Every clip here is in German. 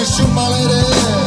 I shoot my lady.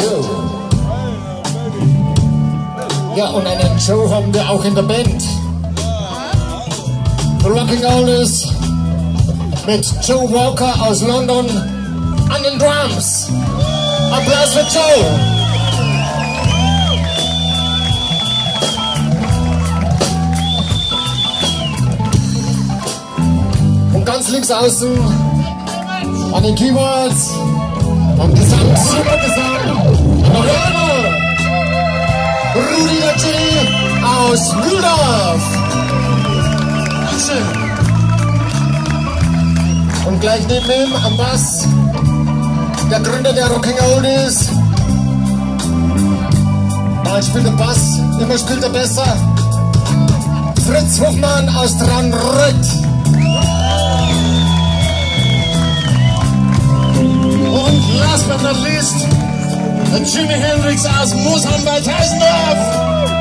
Joe. Ja, und einen Joe haben wir auch in der Band. Rocking Oldies mit Joe Walker aus London an den Drums. Applaus für Joe! Und ganz links außen an den Keyboards am Gesang, Supergesang. Mühldorf. Dankeschön. Und gleich neben ihm am Bass der Gründer der Rocking Oldies. Mal spielt der Bass, immer spielt er besser. Fritz Hochmann aus Tranrött. Und last but not least, Jimi Hendrix aus Moosheim bei Teisendorf.